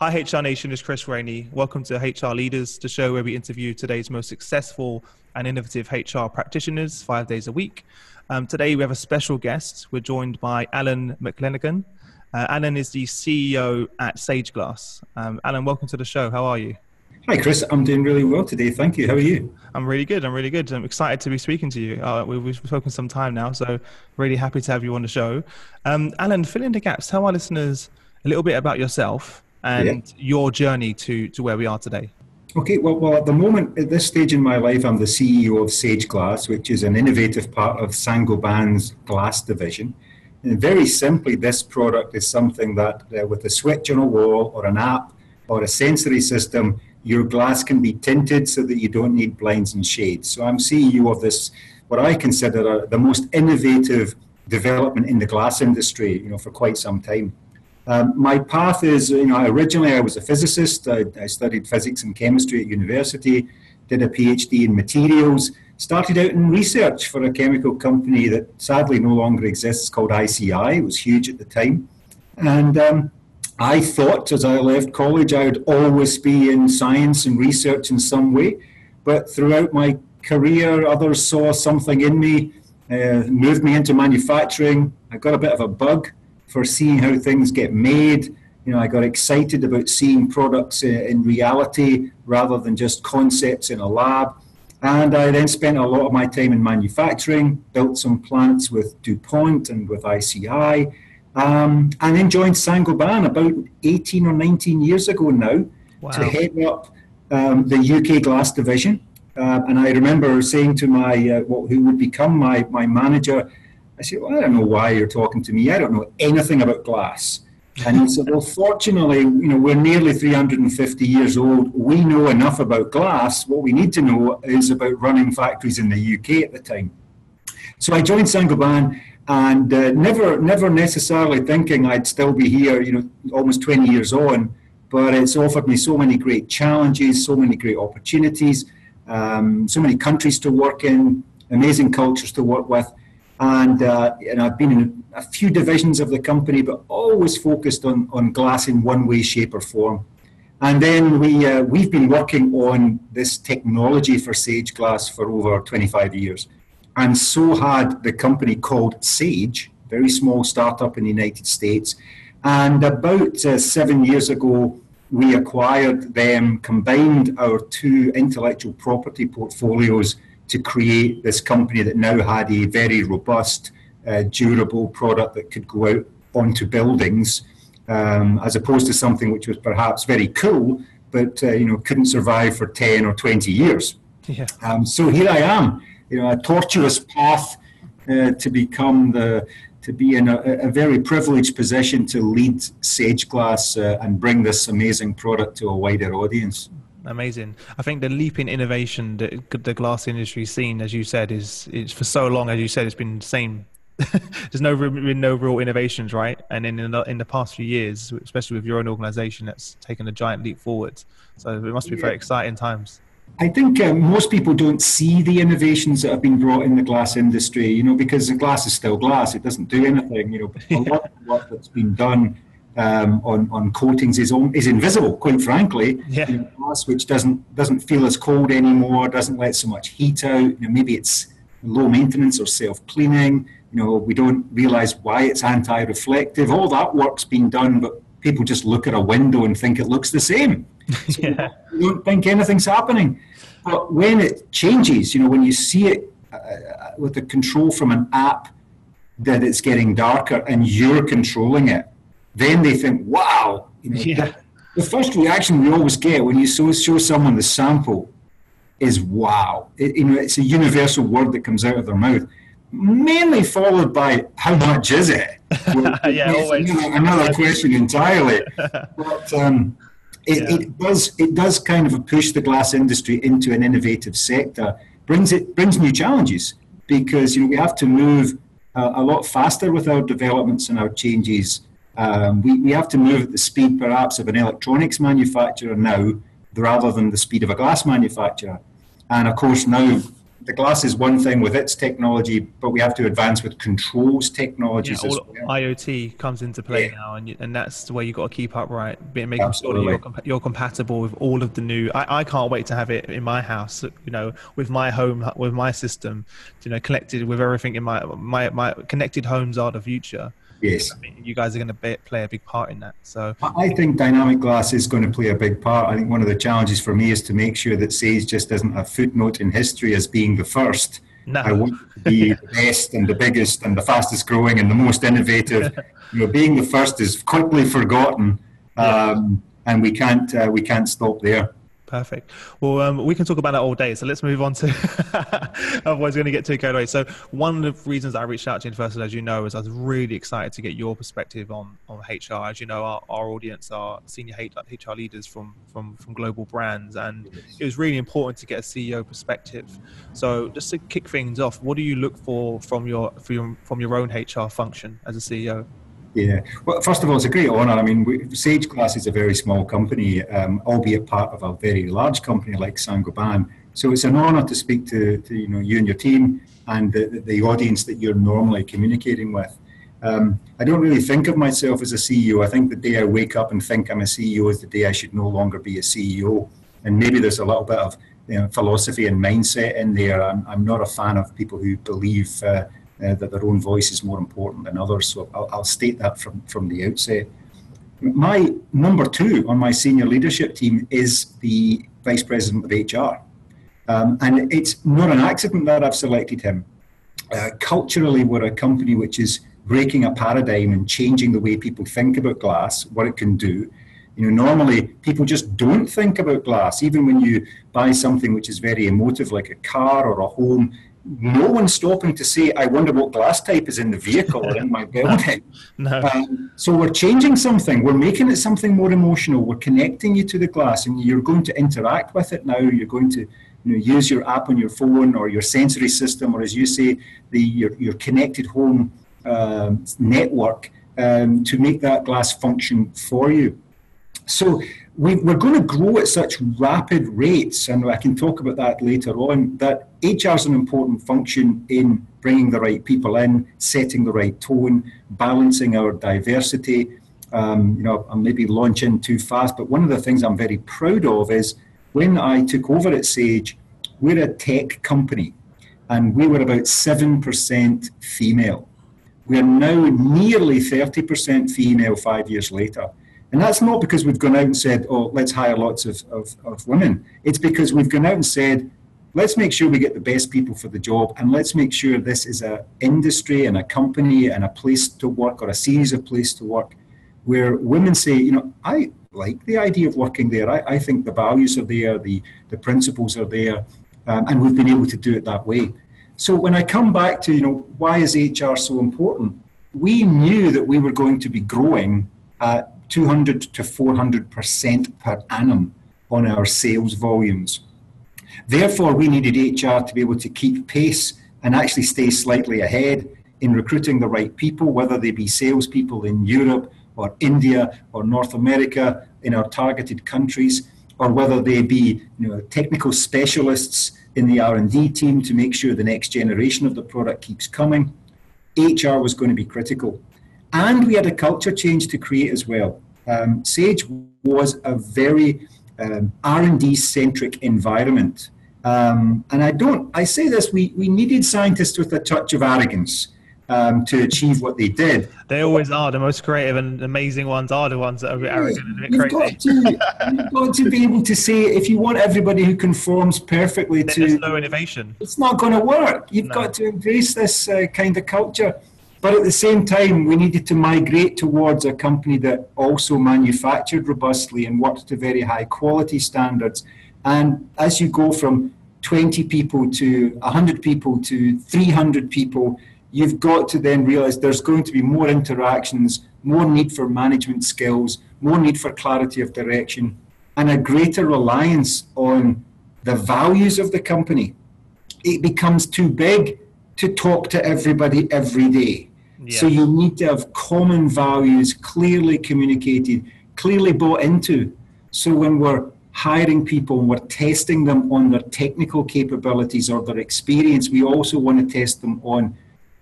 Hi, HR Nation, it's Chris Rainey. Welcome to HR Leaders, the show where we interview today's most successful and innovative HR practitioners five days a week. Um, today, we have a special guest. We're joined by Alan McLenaghan. Uh, Alan is the CEO at SageGlass. Um, Alan, welcome to the show. How are you? Hi, Chris. I'm doing really well today. Thank you. How are you? I'm really good. I'm really good. I'm excited to be speaking to you. Uh, we've, we've, spoken some time now, so really happy to have you on the show. Um, Alan, fill in the gaps. Tell our listeners a little bit about yourself and yeah. your journey to, to where we are today? Okay, well, well, at the moment, at this stage in my life, I'm the CEO of Sage Glass, which is an innovative part of Saint-Gobain's glass division. And very simply, this product is something that, uh, with a switch on a wall or an app or a sensory system, your glass can be tinted so that you don't need blinds and shades. So I'm CEO of this, what I consider the most innovative development in the glass industry, you know, for quite some time. Um, my path is, you know, originally I was a physicist. I, I, studied physics and chemistry at university, did a PhD in materials, started out in research for a chemical company that sadly no longer exists called ICI. It was huge at the time. And um, I thought as I left college I would always be in science and research in some way. But throughout my career, others saw something in me, uh, moved me into manufacturing. I got a bit of a bug for seeing how things get made. You know, I got excited about seeing products in reality rather than just concepts in a lab. And I then spent a lot of my time in manufacturing, built some plants with DuPont and with ICI, um, and then joined Saint-Gobain about 18 or 19 years ago now wow. to head up um, the UK glass division. Uh, and I remember saying to my, uh, what, who would become my, my manager, I said, well, I don't know why you're talking to me. I don't know anything about glass. And he said, well, fortunately, you know, we're nearly 350 years old. We know enough about glass. What we need to know is about running factories in the UK at the time. So I joined Saint-Gobain and uh, never, never necessarily thinking I'd still be here, you know, almost 20 years on. But it's offered me so many great challenges, so many great opportunities, um, so many countries to work in, amazing cultures to work with. And, uh, and I've been in a few divisions of the company, but always focused on, on glass in one way, shape, or form. And then we, uh, we've been working on this technology for Sage Glass for over 25 years. And so had the company called Sage, very small startup in the United States. And about uh, seven years ago, we acquired them, combined our two intellectual property portfolios to create this company that now had a very robust, uh, durable product that could go out onto buildings, um, as opposed to something which was perhaps very cool, but uh, you know couldn't survive for ten or twenty years. Yeah. Um, so here I am, you know, a tortuous path uh, to become the to be in a, a, very privileged position to lead Sage Glass uh, and bring this amazing product to a wider audience amazing. I think the leap in innovation that the glass industry's seen, as you said, is is for so long. As you said, it's been the same. There's no been no real innovations, right? And in in the, in the past few years, especially with your own organisation, that's taken a giant leap forward. So it must be very exciting times. I think uh, most people don't see the innovations that have been brought in the glass industry, you know, because the glass is still glass; it doesn't do anything. You know, But a lot of work that's been done um, on, on coatings is, is invisible, quite frankly. Yeah. Know, glass which doesn't doesn't feel as cold anymore, doesn't let so much heat out. You know, maybe it's low maintenance or self cleaning. You know, we don't realise why it's anti-reflective. All that work's been done, but people just look at a window and think it looks the same. So yeah. You don't think anything's happening. But when it changes, you know, when you see it uh, with the control from an app that it's getting darker and you're controlling it, then they think, wow. You know, yeah. the, the, first reaction we always get when you show, show someone the sample is wow. It, you know, it's a universal word that comes out of their mouth, mainly followed by how much is it? Well, yeah, always. another question entirely. But um, it, yeah. it, does it does kind of push the glass industry into an innovative sector. brings it brings new challenges because you know we have to move uh, a lot faster with our developments and our changes um, we, we have to move at the speed perhaps of an electronics manufacturer now rather than the speed of a glass manufacturer. And of course, now the glass is one thing with its technology, but we have to advance with controls technologies yeah, as well. IoT comes into play yeah. now, and, you, and that's the way you got to keep up, right? Making Absolutely. sure that you're, you're, compatible with all of the new. I, I can't wait to have it in my house, you know, with my home, with my system, you know, connected with everything in my my my connected homes are the future. Yes. I mean, you guys are going to play a big part in that. So I think dynamic glass is going to play a big part. I think one of the challenges for me is to make sure that Sage just doesn't have footnote in history as being the first. No. I want to be the best and the biggest and the fastest growing and the most innovative. you know, being the first is quickly forgotten, um, yeah. and we can't uh, we can't stop there. Perfect. Well, um, we can talk about that all day. So let's move on to. otherwise, we're going to get too carried away. So one of the reasons I reached out to you first, as you know, is I was really excited to get your perspective on on HR. As you know, our, our audience are senior HR leaders from from from global brands, and it was really important to get a CEO perspective. So just to kick things off, what do you look for from your from your, from your own HR function as a CEO? Yeah. Well, first of all, it's a great honour. I mean, Sage Glass is a very small company, um, albeit part of a very large company like Saint-Gobain. So it's an honour to speak to, to, you know you and your team and the, the audience that you're normally communicating with. Um, I don't really think of myself as a CEO. I think the day I wake up and think I'm a CEO is the day I should no longer be a CEO. And maybe there's a little bit of you know, philosophy and mindset in there. I'm, I'm not a fan of people who believe uh, uh, that their own voice is more important than others. So I'll, I'll, state that from, from the outset. My number two on my senior leadership team is the vice president of HR. Um, and it's not an accident that I've selected him. Uh, culturally, we're a company which is breaking a paradigm and changing the way people think about glass, what it can do. You know, normally people just don't think about glass. Even when you buy something which is very emotive, like a car or a home, no one's stopping to say, I wonder what glass type is in the vehicle or in my building. no. Um, so we're changing something. We're making it something more emotional. We're connecting you to the glass and you're going to interact with it now. You're going to you know, use your app on your phone or your sensory system, or as you say, the, your, your connected home um, network um, to make that glass function for you. So we, are going to grow at such rapid rates, and I can talk about that later on, that HR is an important function in bringing the right people in, setting the right tone, balancing our diversity. Um, you know, I'm maybe launching too fast, but one of the things I'm very proud of is when I took over at Sage, we're a tech company, and we were about 7% female. We are now nearly 30% female five years later. And that's not because we've gone out and said, oh, let's hire lots of, of, of, women. It's because we've gone out and said, let's make sure we get the best people for the job and let's make sure this is an industry and a company and a place to work or a series of places to work where women say, you know, I like the idea of working there. I, I think the values are there, the, the principles are there, um, and we've been able to do it that way. So when I come back to, you know, why is HR so important? We knew that we were going to be growing at 200 to 400% per annum on our sales volumes. Therefore, we needed HR to be able to keep pace and actually stay slightly ahead in recruiting the right people, whether they be salespeople in Europe or India or North America in our targeted countries, or whether they be you know, technical specialists in the R&D team to make sure the next generation of the product keeps coming. HR was going to be critical and we had a culture change to create as well. Um, Sage was a very um, R&D centric environment. Um, and I don't, I say this, we, we needed scientists with a touch of arrogance um, to achieve what they did. They always are. The most creative and amazing ones are the ones that are a bit arrogant and a bit you've crazy. Got to, you've got to be able to say, if you want everybody who conforms perfectly then to. There's no innovation. It's not going to work. You've no. got to embrace this uh, kind of culture. But at the same time, we needed to migrate towards a company that also manufactured robustly and worked to very high quality standards. And as you go from 20 people to 100 people to 300 people, you've got to then realize there's going to be more interactions, more need for management skills, more need for clarity of direction, and a greater reliance on the values of the company. It becomes too big to talk to everybody every day. Yeah. So you need to have common values clearly communicated, clearly bought into. So when we're hiring people and we're testing them on their technical capabilities or their experience, we also want to test them on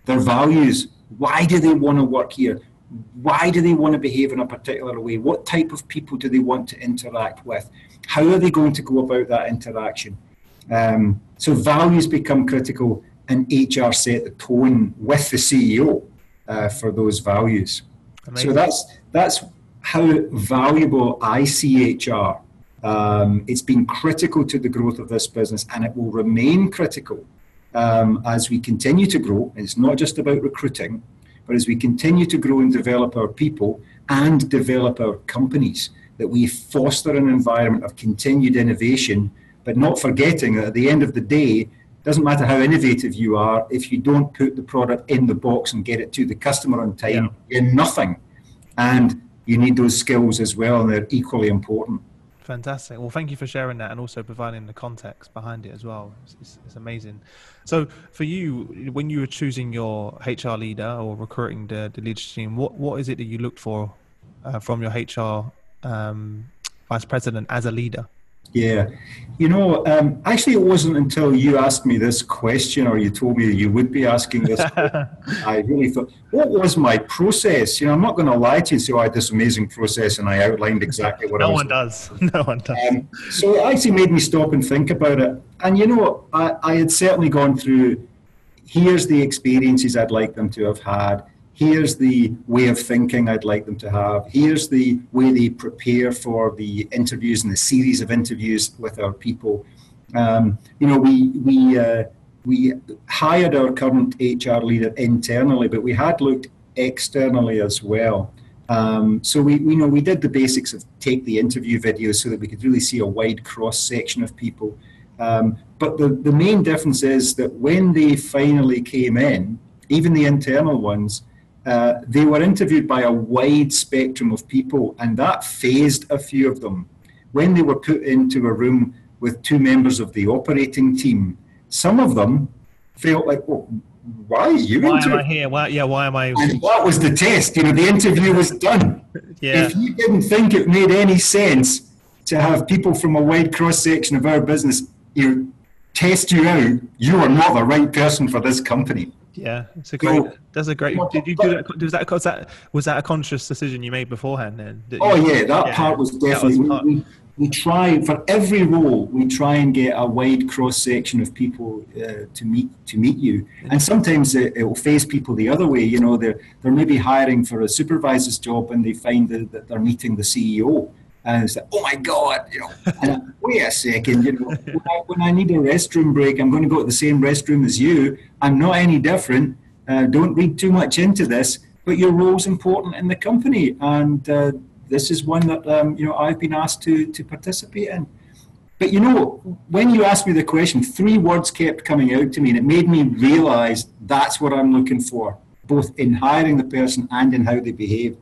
their values. Why do they want to work here? Why do they want to behave in a particular way? What type of people do they want to interact with? How are they going to go about that interaction? Um, so values become critical, and HR set the tone with the CEO uh, for those values. Amazing. So that's that's how valuable I see HR. Um, it's been critical to the growth of this business, and it will remain critical um, as we continue to grow. It's not just about recruiting, but as we continue to grow and develop our people and develop our companies, that we foster an environment of continued innovation, but not forgetting that at the end of the day, doesn't matter how innovative you are, if you don't put the product in the box and get it to the customer on time, yeah. you're nothing. And you need those skills as well, and they're equally important. Fantastic. Well, thank you for sharing that and also providing the context behind it as well. It's, it's, it's, amazing. So, for you, when you were choosing your HR leader or recruiting the, the leadership team, what, what is it that you looked for uh, from your HR um, vice president as a leader? Yeah. You know, um, actually, it wasn't until you asked me this question or you told me you would be asking this. I really thought, what was my process? You know, I'm not going to lie to you and say, oh, I had this amazing process and I outlined exactly what no I was. One does. No one does. Um, so it actually made me stop and think about it. And, you know, I, I had certainly gone through here's the experiences I'd like them to have had here's the way of thinking I'd like them to have, here's the way they prepare for the interviews and the series of interviews with our people. Um, you know, we, we, uh, we hired our current HR leader internally, but we had looked externally as well. Um, so we, we know we did the basics of take the interview videos so that we could really see a wide cross section of people. Um, but the, the main difference is that when they finally came in, even the internal ones, uh, they were interviewed by a wide spectrum of people, and that phased a few of them. When they were put into a room with two members of the operating team, some of them felt like, well, why are you why am I here? Why, yeah, why am I? And what was the test? You know, the interview was done. yeah. If you didn't think it made any sense to have people from a wide cross section of our business, you know, test you out, you are not the right person for this company. Yeah, it's a great. So, that's a great. Did you do that? Was that was that was that a conscious decision you made beforehand? Then. Oh yeah, that yeah, part was definitely. Was part. We, we, try for every role. We try and get a wide cross section of people uh, to meet to meet you, and sometimes it, will face people the other way. You know, they're they're maybe hiring for a supervisor's job, and they find that, that they're meeting the CEO and it's like, oh my God, you know, and, wait a second, you know, when I, when I, need a restroom break, I'm going to go to the same restroom as you. I'm not any different. Uh, don't read too much into this, but your role's important in the company. And uh, this is one that, um, you know, I've been asked to, to participate in. But you know, when you asked me the question, three words kept coming out to me, and it made me realize that's what I'm looking for, both in hiring the person and in how they behave.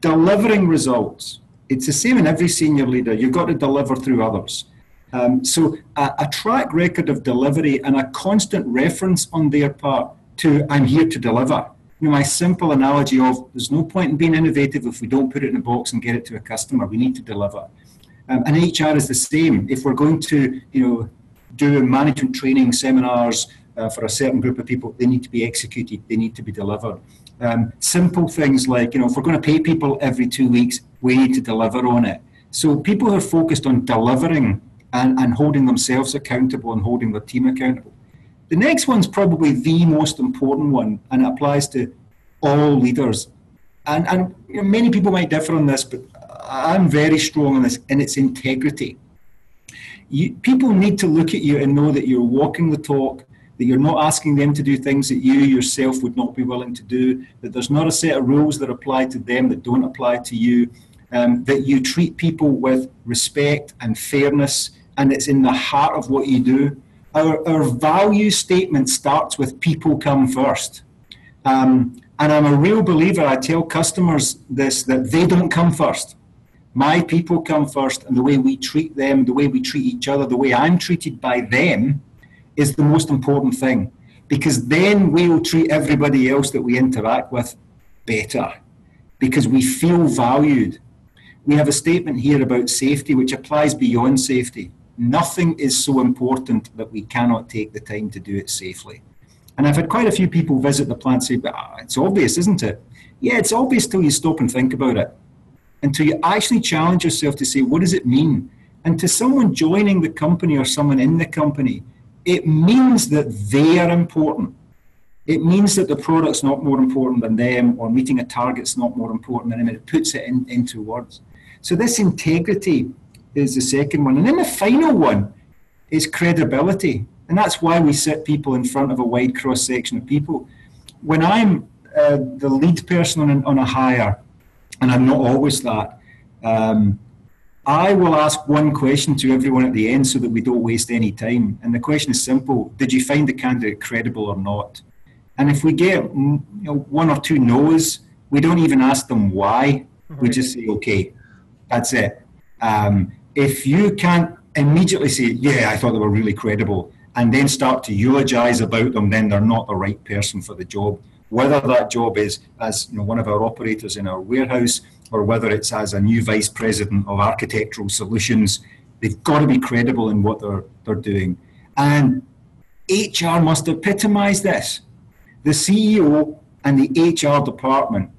Delivering results it's the same in every senior leader. You've got to deliver through others. Um, so a, a, track record of delivery and a constant reference on their part to I'm here to deliver. You know, my simple analogy of there's no point in being innovative if we don't put it in a box and get it to a customer. We need to deliver. Um, and HR is the same. If we're going to, you know, do management training seminars uh, for a certain group of people, they need to be executed. They need to be delivered. Um, simple things like, you know, if we're going to pay people every two weeks, need to deliver on it. So people are focused on delivering and, and holding themselves accountable and holding their team accountable. The next one's probably the most important one, and it applies to all leaders. And, and you know, many people might differ on this, but I'm very strong on this, and it's integrity. You, people need to look at you and know that you're walking the talk, that you're not asking them to do things that you yourself would not be willing to do, that there's not a set of rules that apply to them that don't apply to you, um, that you treat people with respect and fairness, and it's in the heart of what you do. Our, our value statement starts with people come first. Um, and I'm a real believer, I tell customers this, that they don't come first. My people come first, and the way we treat them, the way we treat each other, the way I'm treated by them is the most important thing. Because then we'll treat everybody else that we interact with better because we feel valued we have a statement here about safety which applies beyond safety. Nothing is so important that we cannot take the time to do it safely. And I've had quite a few people visit the plant say, but ah, it's obvious, isn't it? Yeah, it's obvious till you stop and think about it. Until you actually challenge yourself to say, what does it mean? And to someone joining the company or someone in the company, it means that they are important. It means that the product's not more important than them, or meeting a target's not more important than them. It puts it in, into words. So this integrity is the second one. And then the final one is credibility. And that's why we sit people in front of a wide cross section of people. When I'm uh, the lead person on, on, a hire, and I'm not always that, um, I will ask one question to everyone at the end so that we don't waste any time. And the question is simple Did you find the candidate credible or not? And if we get mm, you know, one or two no's, we don't even ask them why. We just say, okay, that's it. Um, if you can't immediately say, yeah, I thought they were really credible, and then start to eulogize about them, then they're not the right person for the job. Whether that job is as you know, one of our operators in our warehouse, or whether it's as a new vice president of architectural solutions, they've got to be credible in what they're, they're doing. And HR must epitomize this. The CEO and the HR department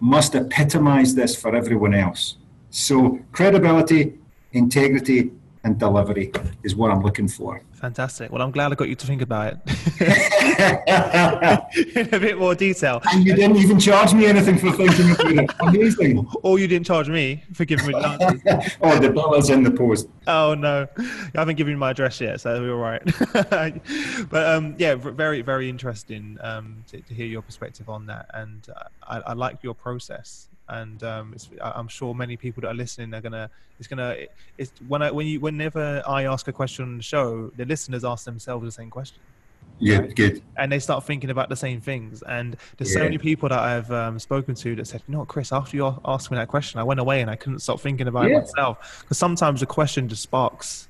must epitomize this for everyone else. So, credibility, integrity, and delivery is what I'm looking for. Fantastic. Well, I'm glad I got you to think about it in a bit more detail. And you didn't even charge me anything for thinking about it. Amazing. Or you didn't charge me for giving me the answers. oh, the bill is in the post. Oh no, I haven't given you my address yet, so we're all right. but um, yeah, very very interesting um, to, to, hear your perspective on that, and I, I like your process and um, I'm sure many people that are listening are gonna. It's gonna. It's when I when you whenever I ask a question on the show, the listeners ask themselves the same question. Yeah, right? good. And they start thinking about the same things. And there's yeah. so many people that I've um, spoken to that said, you know what, Chris, after you asked me that question, I went away and I couldn't stop thinking about yeah. it myself. Because sometimes the question just sparks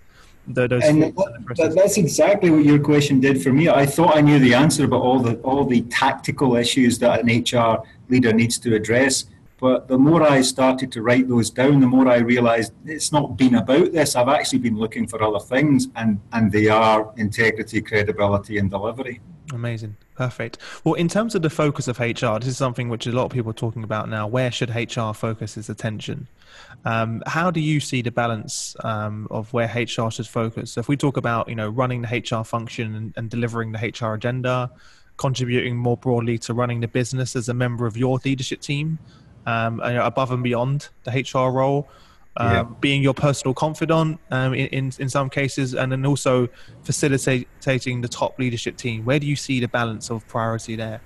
the, those. And that, that's exactly what your question did for me. I thought I knew the answer about all the all the tactical issues that an HR leader needs to address. But the more I started to write those down, the more I realized it's not been about this. I've actually been looking for other things, and, and they are integrity, credibility, and delivery. Amazing. Perfect. Well, in terms of the focus of HR, this is something which a lot of people are talking about now. Where should HR focus its attention? Um, how do you see the balance um, of where HR should focus? So if we talk about, you know, running the HR function and, and delivering the HR agenda, contributing more broadly to running the business as a member of your leadership team, um, above and beyond the HR role. Um, yeah. being your personal confidant um, in, in, in some cases, and then also facilitating the top leadership team. Where do you see the balance of priority there?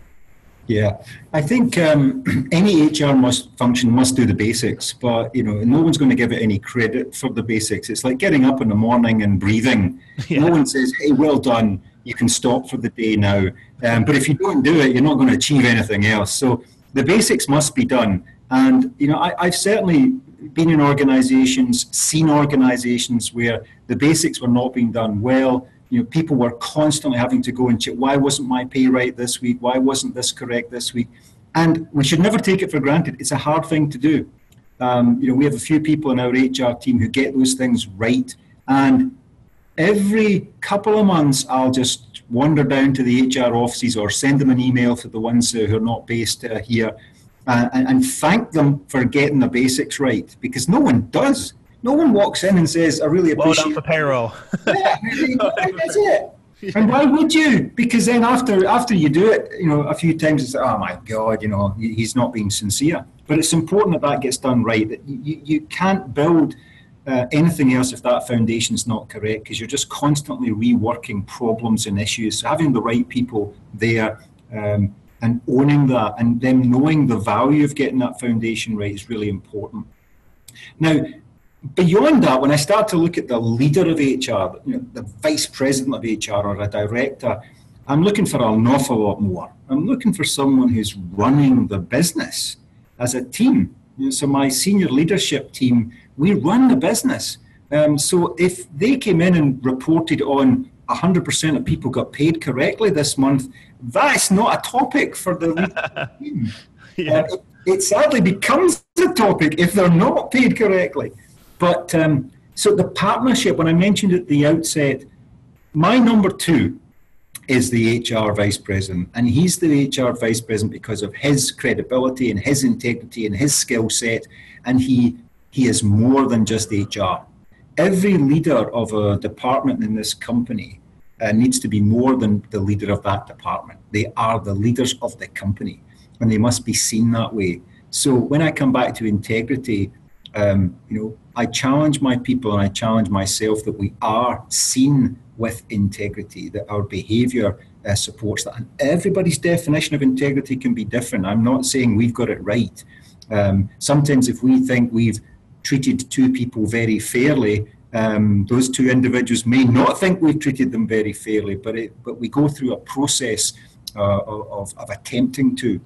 Yeah, I think um, any HR must function must do the basics, but you know, no one's going to give it any credit for the basics. It's like getting up in the morning and breathing. Yeah. No one says, "Hey, well done, you can stop for the day now." Um, but if you don't do it, you're not going to achieve anything else. So the basics must be done. And you know, I, have certainly been in organisations, seen organisations where the basics were not being done well. You know, people were constantly having to go and check why wasn't my pay right this week? Why wasn't this correct this week? And we should never take it for granted. It's a hard thing to do. Um, you know, we have a few people in our HR team who get those things right, and every couple of months, I'll just wander down to the HR offices or send them an email for the ones who are not based uh, here uh, and, and, thank them for getting the basics right because no one does. No one walks in and says, I really appreciate well done for payroll. yeah, that's it. And why would you? Because then after after you do it, you know, a few times it's like, oh my God, you know, he's not being sincere. But it's important that that gets done right. That you, you can't build uh, anything else if that foundation is not correct because you're just constantly reworking problems and issues. So having the right people there um, and owning that and them knowing the value of getting that foundation right is really important. Now, beyond that, when I start to look at the leader of HR, you know, the vice president of HR or a director, I'm looking for an awful lot more. I'm looking for someone who's running the business as a team. You know, so my senior leadership team we run the business. Um, so if they came in and reported on 100% of people got paid correctly this month, that's not a topic for the team. yeah. Uh, it sadly becomes a topic if they're not paid correctly. But um, so the partnership, when I mentioned at the outset, my number two is the HR vice president, and he's the HR vice president because of his credibility and his integrity and his skill set, and he he is more than just HR. Every leader of a department in this company uh, needs to be more than the leader of that department. They are the leaders of the company, and they must be seen that way. So when I come back to integrity, um, you know, I challenge my people and I challenge myself that we are seen with integrity, that our behaviour uh, supports that. And everybody's definition of integrity can be different. I'm not saying we've got it right. Um, sometimes, if we think we've treated two people very fairly, um, those two individuals may not think we've treated them very fairly, but it, but we go through a process uh, of, of attempting to.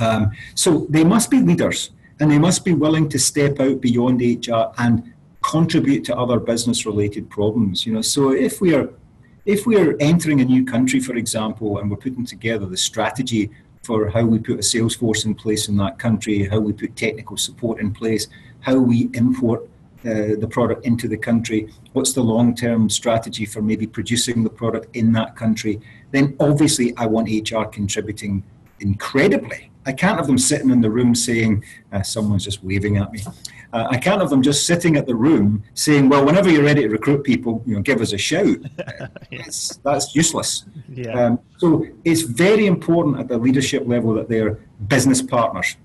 Um, so they must be leaders, and they must be willing to step out beyond HR and contribute to other business-related problems. You know, so if we are if we are entering a new country, for example, and we're putting together the strategy for how we put a sales force in place in that country, how we put technical support in place, how we import uh, the product into the country, what's the long term strategy for maybe producing the product in that country, then obviously I want HR contributing incredibly. I can't have them sitting in the room saying, uh, someone's just waving at me. Uh, I can't have them just sitting at the room saying, well, whenever you're ready to recruit people, you know, give us a shout. yes. That's useless. Yeah. Um, so it's very important at the leadership level that they're business partners.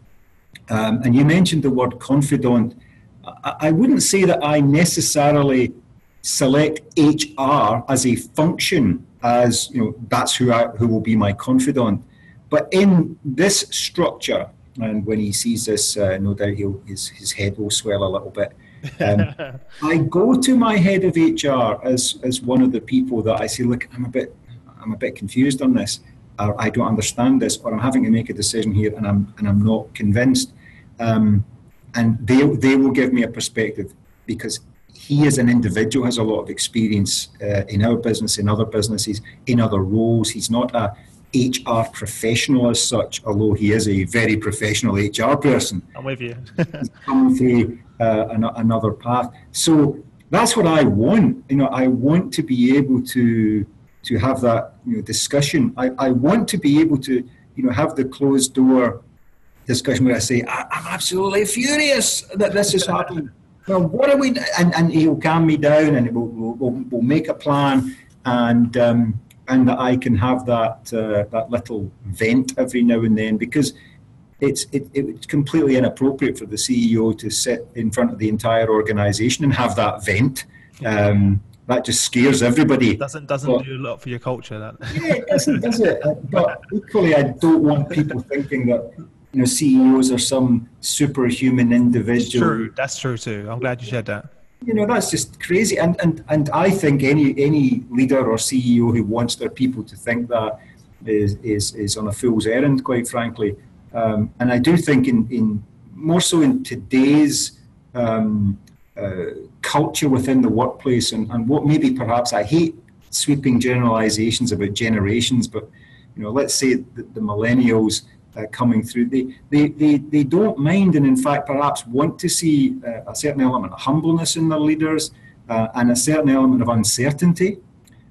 Um, and you mentioned the word confidant I wouldn't say that I necessarily select HR as a function as you know that's who I, who will be my confidant. But in this structure, and when he sees this, uh, no doubt he'll, his his head will swell a little bit. Um, I go to my head of HR as as one of the people that I say, look, I'm a bit I'm a bit confused on this, or I don't understand this, or I'm having to make a decision here and I'm and I'm not convinced. Um, and they they will give me a perspective because he as an individual has a lot of experience uh, in our business, in other businesses, in other roles. He's not a HR professional as such, although he is a very professional HR person. I'm with you. he's come through uh, an, another path. So that's what I want. You know, I want to be able to to have that you know, discussion. I, I want to be able to you know have the closed door discussion where I say, I, am absolutely furious that this is happening. well, what are we? And, and he'll calm me down, and we'll, we'll, we'll make a plan, and um, and that I can have that uh, that little vent every now and then because it's it, it's completely inappropriate for the CEO to sit in front of the entire organisation and have that vent. Um, that just scares everybody. Doesn't doesn't but, do a lot for your culture. That yeah, it doesn't, does it? But equally, I don't want people thinking that you know CEOs are some superhuman individual. True, that's true too. I'm glad you said that. You know that's just crazy, and and and I think any any leader or CEO who wants their people to think that is is is on a fool's errand, quite frankly. Um, and I do think in in more so in today's um, uh, culture within the workplace, and, and what maybe perhaps I hate sweeping generalizations about generations, but you know, let's say the, the millennials uh, coming through. They, they, they, they don't mind and, in fact, perhaps want to see uh, a certain element of humbleness in their leaders uh, and a certain element of uncertainty.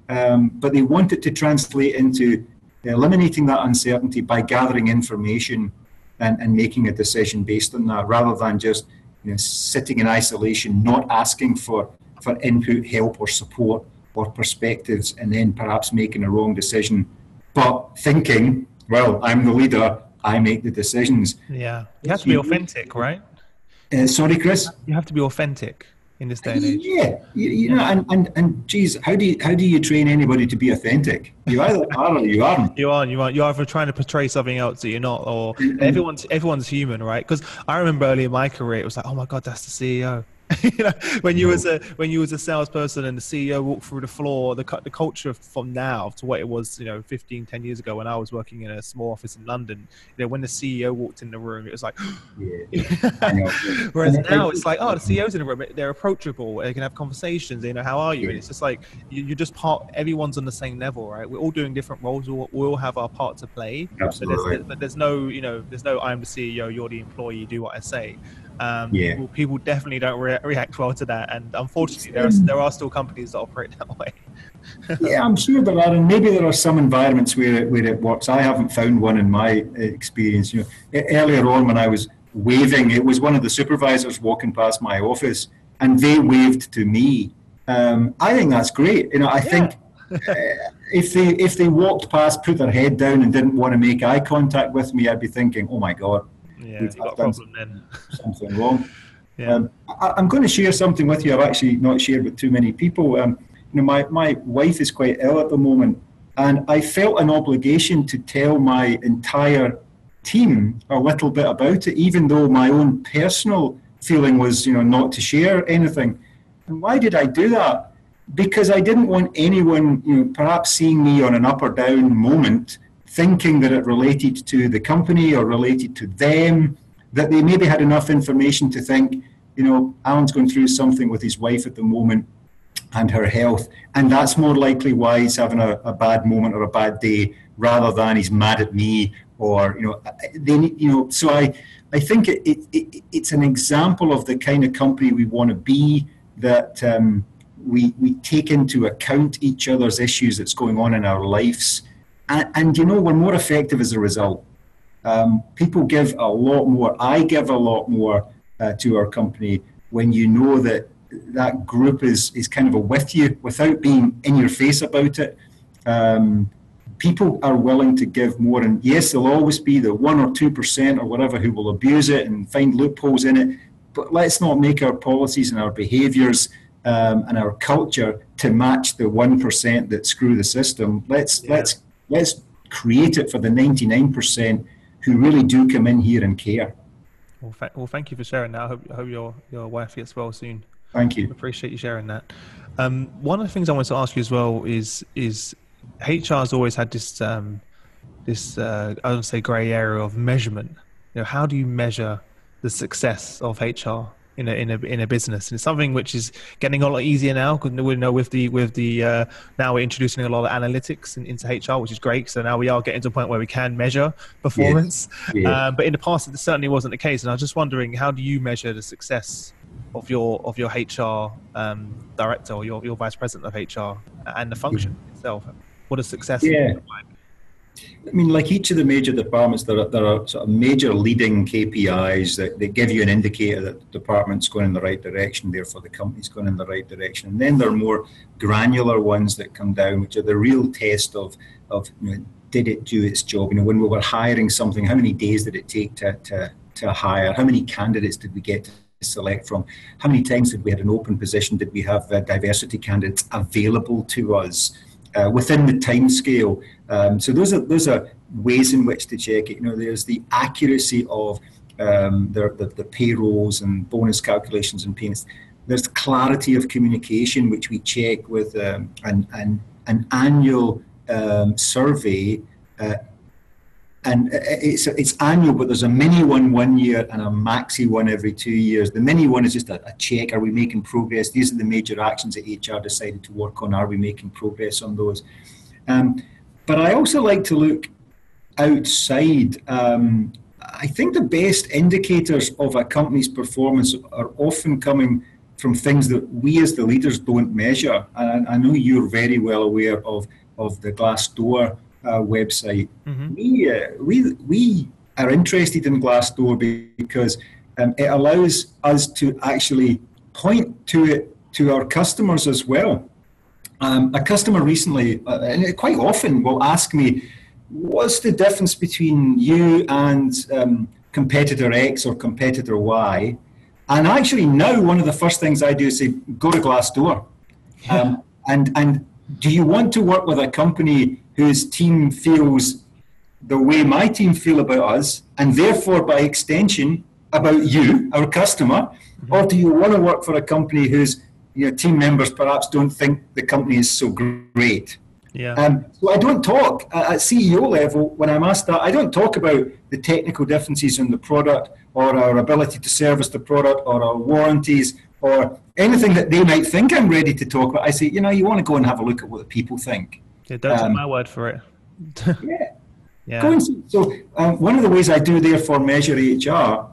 Um, but they want it to translate into eliminating that uncertainty by gathering information and, and making a decision based on that rather than just you know, sitting in isolation, not asking for, for input, help, or support or perspectives, and then perhaps making a wrong decision, but thinking, well, I'm the leader, I make the decisions. Yeah, you have to be authentic, right? Uh, sorry, Chris. You have to be authentic in this day and age. Yeah, you, you know, and, and and geez, how do you how do you train anybody to be authentic? You either are or you aren't. You are. You are. You're either trying to portray something else that you're not, or everyone's everyone's human, right? Because I remember early in my career, it was like, oh my god, that's the CEO. you know, when you was a when you was a salesperson and the CEO walked through the floor, the the culture from now to what it was, you know, 15, 10 years ago when I was working in a small office in London, you know, when the CEO walked in the room, it was like, yeah. whereas now it's like, oh, the CEO's in the room, they're approachable, they can have conversations, you know, how are you? And it's just like you're just part, everyone's on the same level, right? We're all doing different roles, we all have our part to play, Absolutely. But there's, but there's no, you know, there's no I'm the CEO, you're the employee, do what I say. Um, yeah. people, people, definitely don't re- react well to that, and unfortunately, there are, there are still companies that operate that way. yeah, I'm sure there are, and maybe there are some environments where it, where it works. I haven't found one in my experience. You know, earlier on when I was waving, it was one of the supervisors walking past my office, and they waved to me. Um, I think that's great. You know, I yeah. think. uh, if they if they walked past, put their head down, and didn't want to make eye contact with me, I'd be thinking, "Oh my god, yeah, you got a problem then. something wrong. Yeah. Um, I, am going to share something with you. I've actually not shared with too many people. Um, you know, my, my wife is quite ill at the moment, and I felt an obligation to tell my entire team a little bit about it, even though my own personal feeling was, you know, not to share anything. And why did I do that? Because I didn't want anyone, you know, perhaps seeing me on an up or down moment thinking that it related to the company or related to them, that they maybe had enough information to think, you know, Alan's going through something with his wife at the moment and her health, and that's more likely why he's having a, a bad moment or a bad day rather than he's mad at me or you know they you know so I I think it, it, it it's an example of the kind of company we want to be that um, we we take into account each other's issues that's going on in our lives and, and you know, we're more effective as a result. Um, people give a lot more. I give a lot more uh, to our company when you know that that group is is kind of a with you without being in your face about it. Um, people are willing to give more, and yes, there'll always be the one or two percent or whatever who will abuse it and find loopholes in it. But let's not make our policies and our behaviours um, and our culture to match the one percent that screw the system. Let's yeah. let's let's create it for the 99% who really do come in here and care. Well, th- well thank you for sharing that. I hope, I hope your, your wife gets well soon. Thank you. Appreciate you sharing that. Um, one of the things I want to ask you as well is is HR has always had this um, this uh, I don't say grey area of measurement. You know, how do you measure the success of HR? In a in a in a business. And it's something which is getting a lot easier now because we know with the with the uh, now we're introducing a lot of analytics in, into HR, which is great. So now we are getting to a point where we can measure performance. Yeah. Yeah. Uh, but in the past, it certainly wasn't the case. And I was just wondering, how do you measure the success of your of your HR um, director or your, your vice president of HR and the function yeah. itself? What does success yeah. like? I mean, like each of the major departments, there are, there are sort of major leading KPIs that, that give you an indicator that the department's going in the right direction, therefore the company's going in the right direction. And then there are more granular ones that come down, which are the real test of, of you know, did it do its job? You know, when we were hiring something, how many days did it take to, to, to hire? How many candidates did we get to select from? How many times did we have an open position? Did we have uh, diversity candidates available to us? Uh, within the time scale. Um, so those are those are ways in which to check it. You know, there's the accuracy of um, the, the, payrolls and bonus calculations and payments. There's clarity of communication, which we check with um, an, an, an annual um, survey uh, and it's it's annual, but there's a mini one one year and a maxi one every two years. The mini one is just a, a, check: Are we making progress? These are the major actions that HR decided to work on. Are we making progress on those? Um, but I also like to look outside. Um, I think the best indicators of a company's performance are often coming from things that we as the leaders don't measure. And I know you're very well aware of of the Glassdoor uh, website. Mm-hmm. We, uh, we, we are interested in Glassdoor because um, it allows us to actually point to it to our customers as well. Um, a customer recently, uh, and quite often, will ask me, "What's the difference between you and um, competitor X or competitor Y?" And actually, now one of the first things I do is say, "Go to Glassdoor," um, and and do you want to work with a company whose team feels the way my team feel about us, and therefore, by extension, about you, our customer, mm-hmm. or do you want to work for a company whose you know, team members perhaps don't think the company is so great? Yeah. Um, so I don't talk at CEO level when I'm asked that. I don't talk about the technical differences in the product or our ability to service the product or our warranties or anything that they might think I'm ready to talk about. I say, you know, you want to go and have a look at what the people think. Yeah, don't um, take my word for it. yeah. Yeah. so um, one of the ways I do therefore measure HR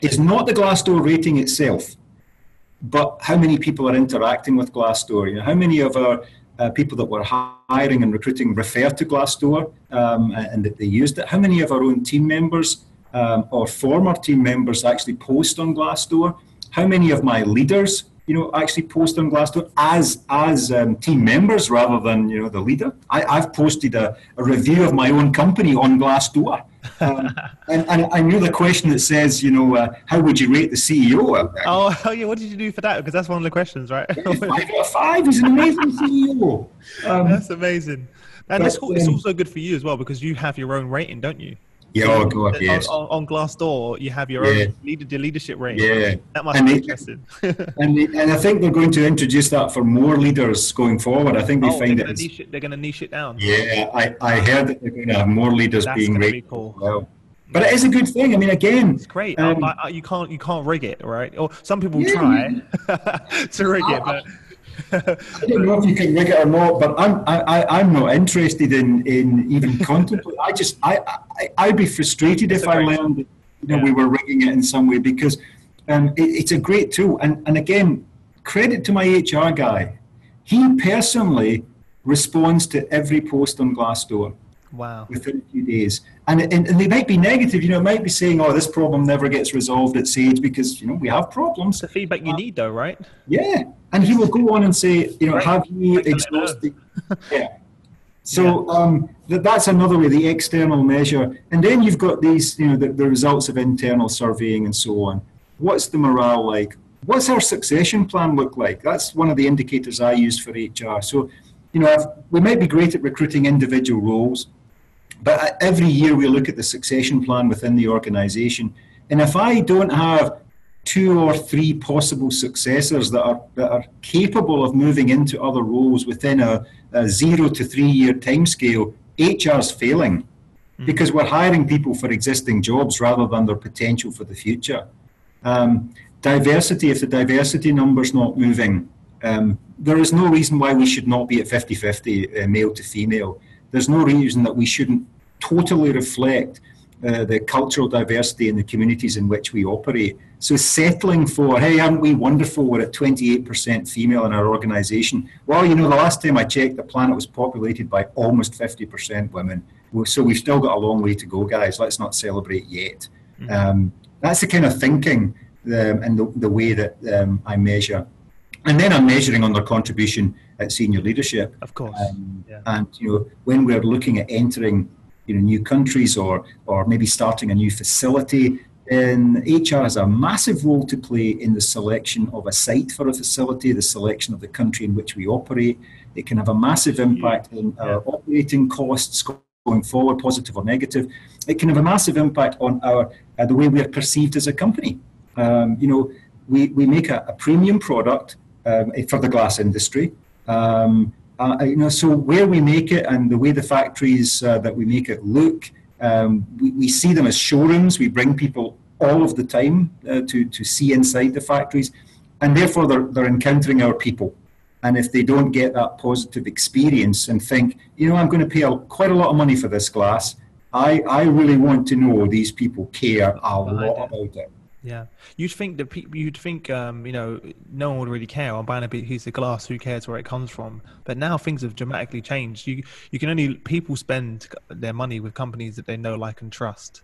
is not the Glassdoor rating itself, but how many people are interacting with Glassdoor. You know, how many of our uh, people that were hiring and recruiting refer to Glassdoor um, and that they used it. How many of our own team members um, or former team members actually post on Glassdoor? How many of my leaders, you know, actually post on Glassdoor as as um, team members rather than you know the leader? I, I've posted a, a, review of my own company on Glassdoor. Um, and, and, I knew the question that says, you know, uh, how would you rate the CEO? Oh, oh, yeah. What did you do for that? Because that's one of the questions, right? five out of five. He's an amazing CEO. Um, that's amazing. And but, it's, it's um, also good for you as well because you have your own rating, don't you? Yeah, oh God, yes. On, on Glassdoor, you have your yeah. own leader, leadership rating. Yeah, that must and be interesting. and, and I think they're going to introduce that for more leaders going forward. I think they oh, find they're it, it, They're going to niche it down. Yeah, I, I heard that they're going to have more leaders That's being rated. Be cool. Well. But it is a good thing. I mean, again, it's great. Um, I, I, you can't you can't rig it, right? Or some people yeah, try to rig it, but I don't know if you can rig it or not, but I'm I, I'm not interested in in even contemplating. I just I, I I'd be frustrated it's if I learned that, you know yeah. we were rigging it in some way because um, it, it's a great tool. And and again, credit to my HR guy. He personally responds to every post on Glassdoor. Wow. Within a few days. And, and, and they might be negative, you know, it might be saying, oh, this problem never gets resolved at Sage because, you know, we have problems. It's the feedback you uh, need, though, right? Yeah. And he will go on and say, you know, right. have you exhausted? yeah. So um, that, that's another way, the external measure. And then you've got these, you know, the, the results of internal surveying and so on. What's the morale like? What's our succession plan look like? That's one of the indicators I use for HR. So, you know, I've, we might be great at recruiting individual roles, but every year we look at the succession plan within the organization. And if I don't have two or three possible successors that are, that are capable of moving into other roles within a, a zero to three year timescale, HR's failing mm-hmm. because we're hiring people for existing jobs rather than their potential for the future. Um, diversity, if the diversity number's not moving, um, there is no reason why we should not be at 50 50 uh, male to female there's no reason that we shouldn't totally reflect uh, the cultural diversity in the communities in which we operate. So settling for, hey, aren't we wonderful? We're at 28% female in our organisation. Well, you know, the last time I checked, the planet was populated by almost 50% women. So we've still got a long way to go, guys. Let's not celebrate yet. Mm-hmm. Um, that's the kind of thinking um, and the, the way that um, I measure. And then I'm measuring on their contribution at senior leadership. Of course. Um, yeah. And you know, when we're looking at entering you know new countries or or maybe starting a new facility, then HR has a massive role to play in the selection of a site for a facility, the selection of the country in which we operate. It can have a massive impact yeah. on our operating costs going forward, positive or negative. It can have a massive impact on our uh, the way we are perceived as a company. Um, you know, we, we make a, a premium product um, for the glass industry. Um, uh, you know, so where we make it and the way the factories uh, that we make it look, um, we, we, see them as showrooms. We bring people all of the time uh, to, to see inside the factories, and therefore they're, they're encountering our people. And if they don't get that positive experience and think, you know, I'm going to pay a, quite a lot of money for this glass, I, I really want to know these people care a lot about it. Yeah, you'd think that people, you'd think, um, you know, no one would really care. I'm buying a piece of glass. Who cares where it comes from? But now things have dramatically changed. You you can only people spend their money with companies that they know, like, and trust.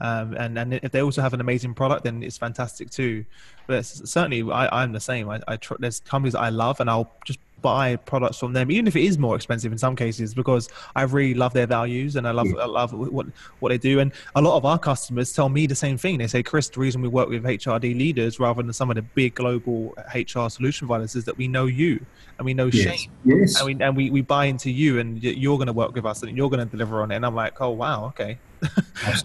Um, and and if they also have an amazing product, then it's fantastic too. But certainly, I, I'm the same. I, I tr- there's companies I love, and I'll just buy products from them, even if it is more expensive in some cases, because I really love their values and I love yeah. I love what what they do. And a lot of our customers tell me the same thing. They say, Chris, the reason we work with HRD leaders rather than some of the big global HR solution providers is that we know you and we know yes. Shane, yes. and we and we, we buy into you, and you're going to work with us, and you're going to deliver on it. And I'm like, oh wow, okay.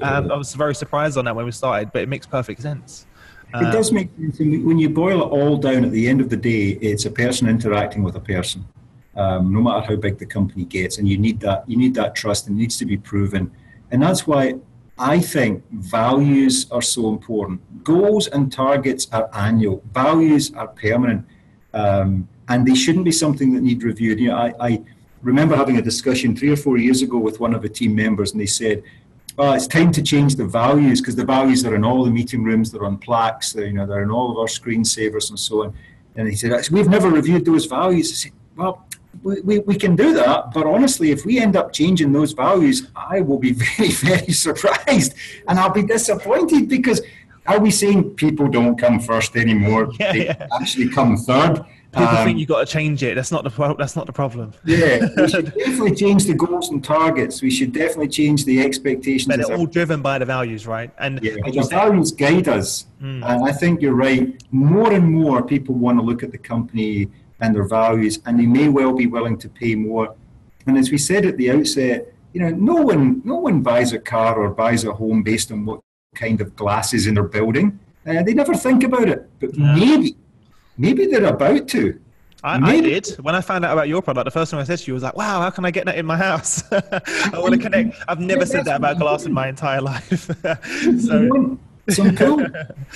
um, I was very surprised on that when we started, but it makes perfect sense. It does um, make sense. When you boil it all down, at the end of the day, it's a person interacting with a person, um, no matter how big the company gets, and you need that. You need that trust, and it needs to be proven, and that's why I think values are so important. Goals and targets are annual. Values are permanent, um, and they shouldn't be something that need reviewed. You know, I, I remember having a discussion three or four years ago with one of the team members, and they said, well, it's time to change the values because the values are in all the meeting rooms, they're on plaques, they're, you know, they're in all of our screensavers and so on. And he said, we've never reviewed those values. I said, well, we, we, we can do that, but honestly, if we end up changing those values, I will be very, very surprised and I'll be disappointed because are we saying people don't come first anymore? Yeah, they yeah. actually come third. People um, think you've got to change it. That's not the pro- that's not the problem. Yeah, we should definitely change the goals and targets. We should definitely change the expectations. But they're all driven by the values, right? And yeah, the values guide us. Mm. And I think you're right. More and more people want to look at the company and their values, and they may well be willing to pay more. And as we said at the outset, you know, no one no one buys a car or buys a home based on what kind of glasses in their building. Uh, they never think about it. But yeah. maybe maybe they're about to. I, I, did. When I found out about your product, the first thing I said to you was like, "Wow, how can I get that in my house? I want to connect." I've never said that about glass in my entire life. so. So cool.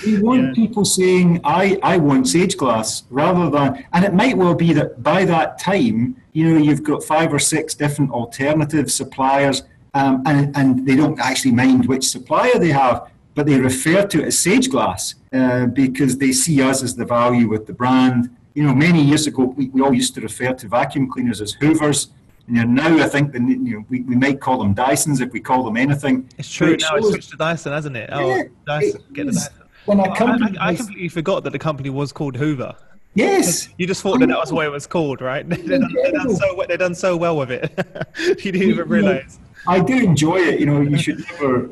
We want yeah. people saying, "I I want Sage Glass," rather than, and it might well be that by that time, you know, you've got five or six different alternative suppliers, um, and and they don't actually mind which supplier they have but they refer to it as Sage Glass uh, because they see us as the value with the brand. You know, many years ago, we, we all used to refer to vacuum cleaners as Hoovers. You know, now I think the, you know, we, we might call them Dysons if we call them anything. It's true. It now it's switched to Dyson, hasn't it? Oh, yeah, Dyson. It get the Dyson. When company I, I, completely forgot that the company was called Hoover. Yes. You just thought that that was what it was called, right? they've, done, they've, done so, they've done so well with it. you didn't even realize. I do enjoy it. You know, you should never.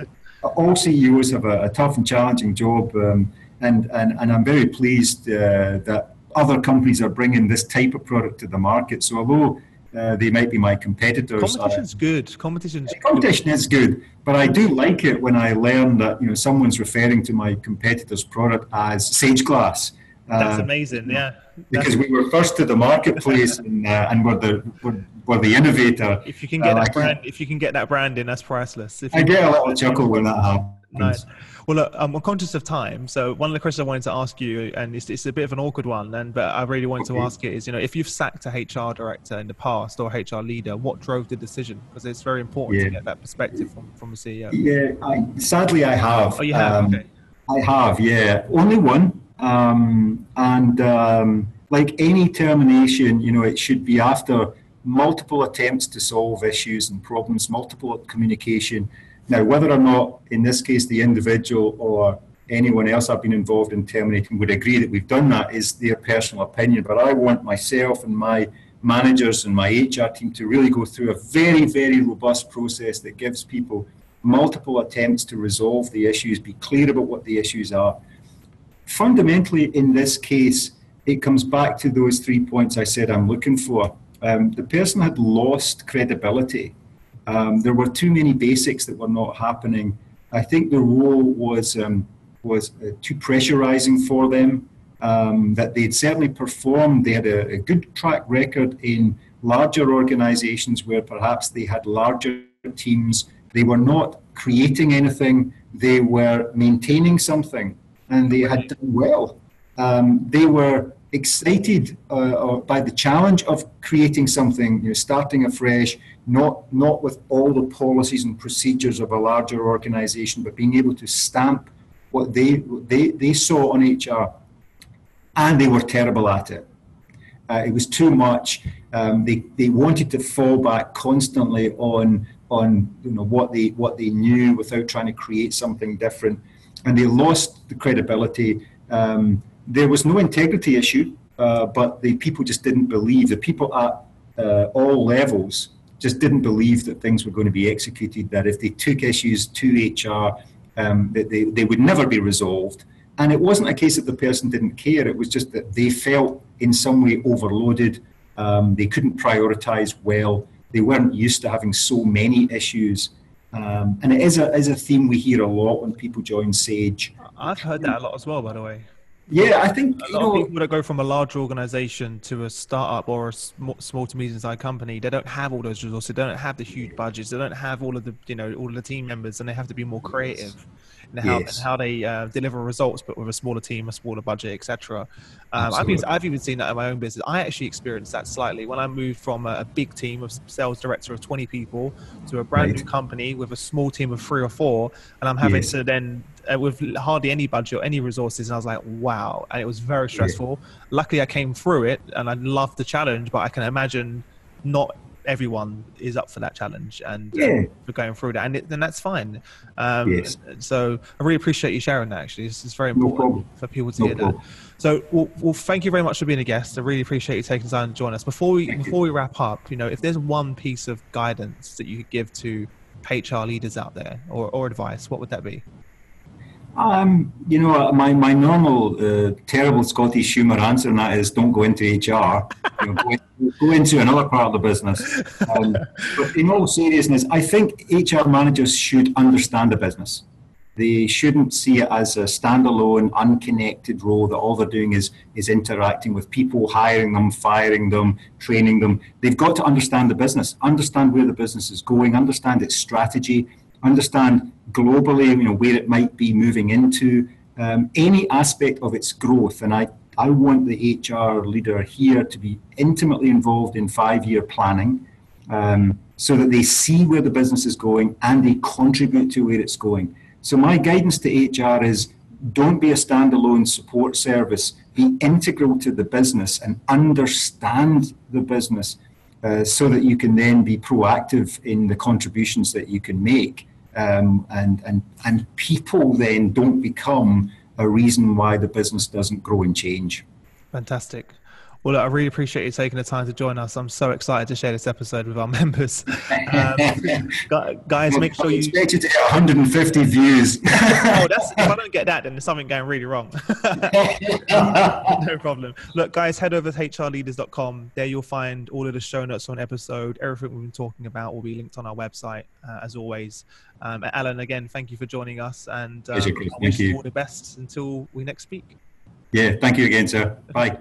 Uh, all CEOs have a, a tough and challenging job, um, and, and, and I'm very pleased uh, that other companies are bringing this type of product to the market. So although uh, they might be my competitors. Competition's uh, good. Competition's competition good. is good, but I do like it when I learn that you know someone's referring to my competitor's product as Sage Glass. That's uh, amazing. Yeah, because we were first to the marketplace and, uh, and we're the we're, we're, the innovator. If you can get uh, that brand, if you can get that brand in, that's priceless. If I get a little chuckle when that happens. Nice. Well, look, I'm conscious of time, so one of the questions I wanted to ask you, and it's, it's a bit of an awkward one, and but I really wanted okay. to ask it is, you know, if you've sacked a HR director in the past or HR leader, what drove the decision? Because it's very important yeah. to get that perspective from from a CEO. Yeah, I, sadly, I have. Oh, you have. Um, okay. I have. Yeah, only one, um, and um, like any termination, you know, it should be after multiple attempts to solve issues and problems, multiple communication now, whether or not, in this case, the individual or anyone else I've been involved in terminating would agree that we've done that is their personal opinion. But I want myself and my managers and my HR team to really go through a very, very robust process that gives people multiple attempts to resolve the issues, be clear about what the issues are. Fundamentally, in this case, it comes back to those three points I said I'm looking for. Um, the person had lost credibility um, there were too many basics that were not happening. I think the role was um, was uh, too pressurizing for them. Um, that they'd certainly performed. They had a, a, good track record in larger organizations where perhaps they had larger teams. They were not creating anything. They were maintaining something, and they had done well. Um, they were excited uh, by the challenge of creating something, you know, starting afresh, not not with all the policies and procedures of a larger organization, but being able to stamp what they they, they saw on HR, and they were terrible at it. Uh, it was too much. Um, they they wanted to fall back constantly on on you know what they what they knew without trying to create something different, and they lost the credibility. Um, there was no integrity issue. uh, but the people just didn't believe. The people at uh, all levels just didn't believe that things were going to be executed. That if they took issues to HR, um, that they, they would never be resolved. And it wasn't a case that the person didn't care. It was just that they felt in some way overloaded. Um, they couldn't prioritize well. They weren't used to having so many issues. Um, and it is a, is a theme we hear a lot when people join Sage. I've heard that a lot as well, by the way. Yeah, I think a lot know, of people that go from a large organization to a startup or a small, small to medium-sized company, they don't have all those resources. They don't have the huge budgets. They don't have all of the you know all of the team members, and they have to be more creative in how, yes. how they uh, deliver results, but with a smaller team, a smaller budget, etc. Um, I've, even, I've even seen that in my own business. I actually experienced that slightly when I moved from a, a big team of sales director of 20 people to a brand right. new company with a small team of three or four, and I'm having yes. to then uh, with hardly any budget or any resources, and I was like, wow, and it was very stressful. Yeah. Luckily, I came through it, and I loved the challenge, but I can imagine not everyone is up for that challenge and um, yeah. for going through that, and, and that's fine. Um, yes. So I really appreciate you sharing that. Actually, it's, it's very important no for people to no hear problem. that. So, well, well, thank you very much for being a guest. I really appreciate you taking time to join us. Before we thank before you. we wrap up, you know, if there's one piece of guidance that you could give to HR leaders out there, or, or advice, what would that be? Um, you know, my, my normal uh, terrible Scottish humour answer on that is don't go into HR. You know, go, in, go, into another part of the business. Um, but in all seriousness, I think HR managers should understand the business. They shouldn't see it as a standalone, unconnected role that all they're doing is, is interacting with people, hiring them, firing them, training them. They've got to understand the business, understand where the business is going, understand its strategy, understand globally, you know, where it might be moving into, um, any aspect of its growth. And I, I want the HR leader here to be intimately involved in five-year planning um, so that they see where the business is going and they contribute to where it's going. So my guidance to HR is don't be a standalone support service. Be integral to the business and understand the business uh, so that you can then be proactive in the contributions that you can make um, and, and, and people then don't become a reason why the business doesn't grow and change. Fantastic. Well, look, I really appreciate you taking the time to join us. I'm so excited to share this episode with our members. Um, guys, make sure you. Expected to get 150 views. oh, that's if I don't get that, then there's something going really wrong. no problem. Look, guys, head over to hrleaders.com. There you'll find all of the show notes on episode. Everything we've been talking about will be linked on our website, uh, as always. Um, Alan, again, thank you for joining us, and um, I wish you all the best until we next speak. Yeah, thank you again, sir. Bye.